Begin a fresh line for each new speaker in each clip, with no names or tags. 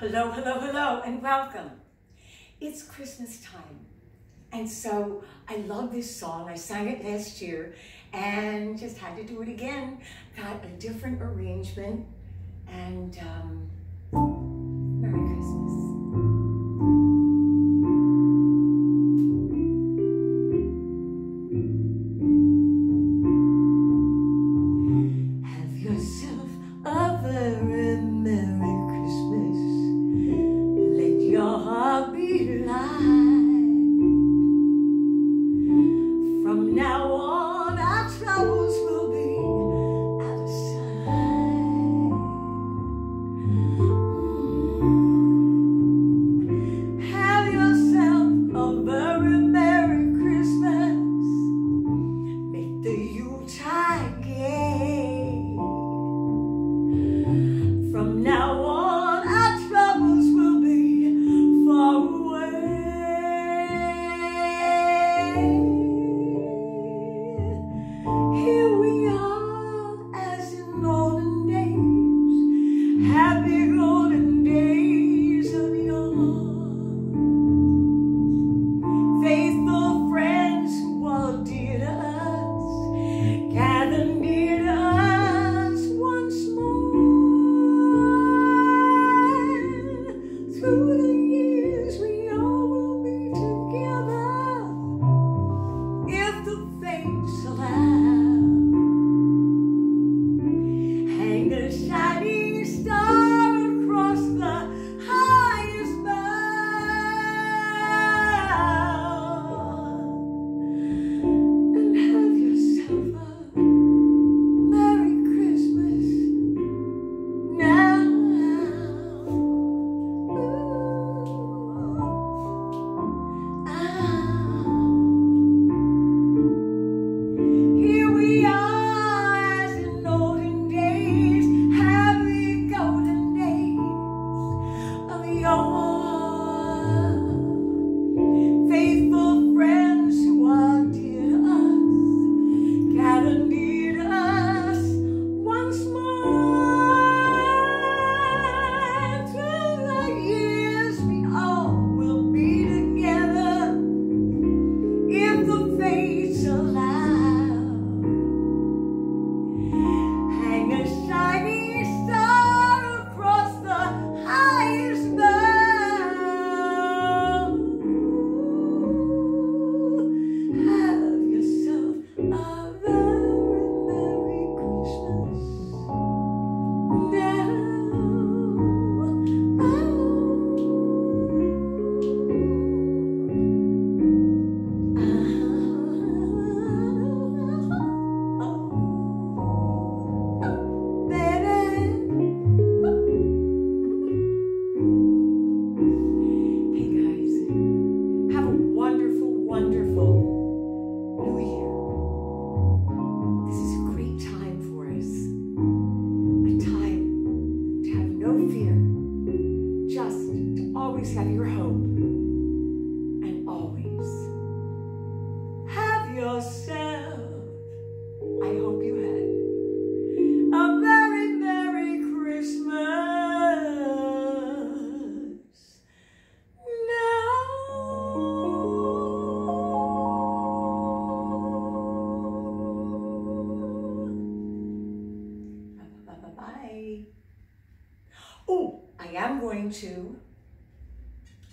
Hello, hello, hello, and welcome. It's Christmas time. And so I love this song. I sang it last year and just had to do it again. Got a different arrangement. And um, Merry Christmas. Days am going to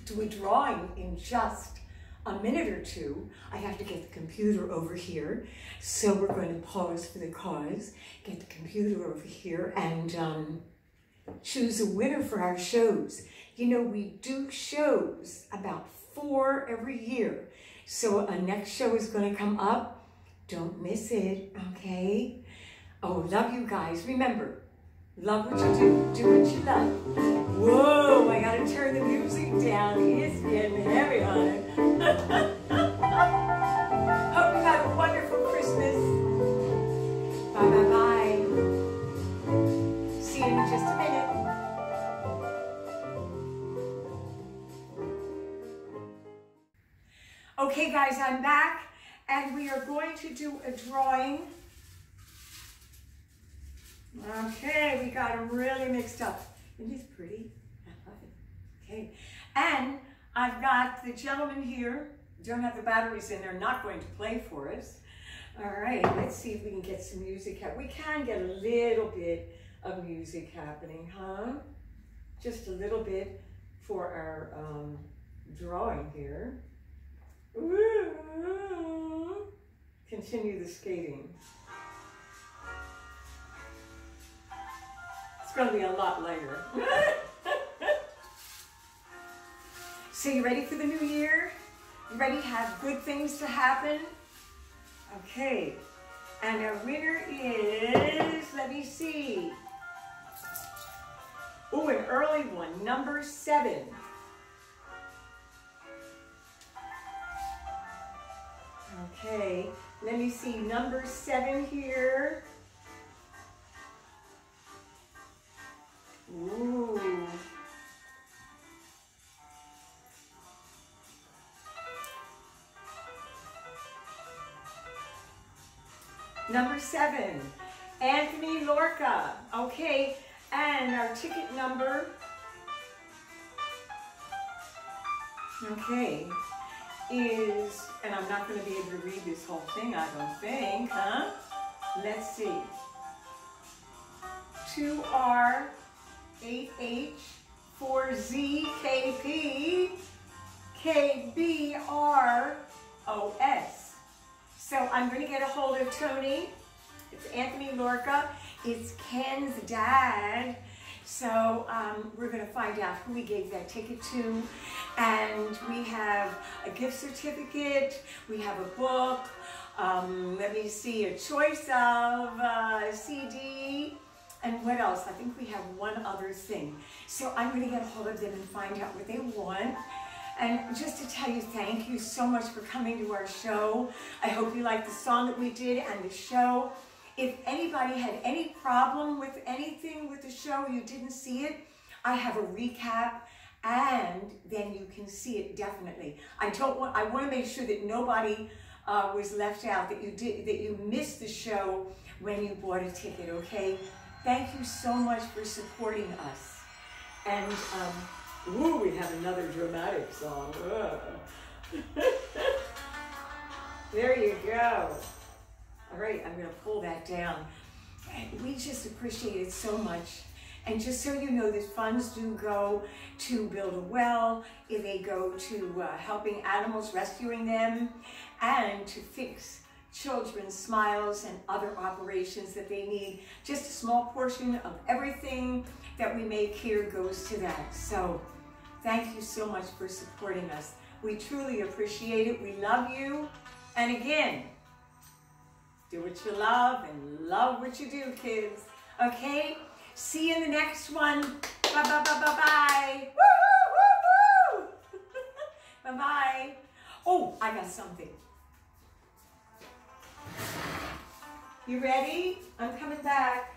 do a drawing in just a minute or two. I have to get the computer over here. So we're going to pause for the cause, get the computer over here, and um, choose a winner for our shows. You know, we do shows about four every year. So a next show is going to come up. Don't miss it, okay? Oh, love you guys. Remember, love what you do, do what you love. Whoa, I gotta turn the music down. It's getting heavy on it. Hope you have a wonderful Christmas. Bye bye bye. See you in just a minute. Okay, guys, I'm back, and we are going to do a drawing. Okay, we got them really mixed up. Isn't this pretty? I love it. Okay. And I've got the gentleman here, don't have the batteries in, they're not going to play for us. All right, let's see if we can get some music. We can get a little bit of music happening, huh? Just a little bit for our um, drawing here. Continue the skating. Going to be a lot later. so you ready for the new year? You ready to have good things to happen? Okay. And our winner is, let me see. Oh, an early one, number seven. Okay, let me see, number seven here. Number seven, Anthony Lorca. Okay, and our ticket number, okay, is, and I'm not going to be able to read this whole thing, I don't think, huh? Let's see. 2R, 8H, 4ZKP, KBROS. So I'm going to get a hold of Tony. It's Anthony Lorca. It's Ken's dad. So um, we're going to find out who we gave that ticket to. And we have a gift certificate, we have a book, um, let me see, a choice of uh, CD, and what else? I think we have one other thing. So I'm going to get a hold of them and find out what they want. And just to tell you, thank you so much for coming to our show. I hope you liked the song that we did and the show. If anybody had any problem with anything with the show, you didn't see it, I have a recap and then you can see it definitely. I don't want, I want to make sure that nobody uh, was left out, that you did, that you missed the show when you bought a ticket, okay? Thank you so much for supporting us. And, um, ooh, we have another dramatic song. there you go. All right, I'm to pull that down. We just appreciate it so much. And just so you know, these funds do go to build a well, they go to uh, helping animals, rescuing them, and to fix children's smiles and other operations that they need. Just a small portion of everything that we make here goes to that. So thank you so much for supporting us. We truly appreciate it. We love you. And again, do what you love and love what you do, kids. Okay? See you in the next one. Bye, bye, bye, bye, bye. Woo, woo, woo, woo. Bye-bye. Oh, I got something. You ready? I'm coming back.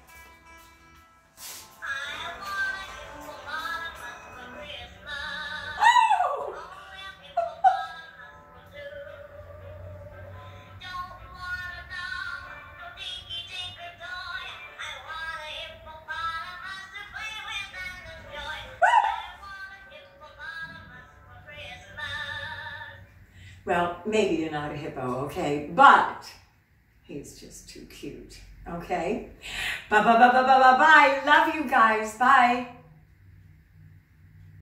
Well, maybe you're not a hippo, okay? But he's just too cute, okay? Bye, bye, bye, bye, bye, bye, bye. Love you guys. Bye.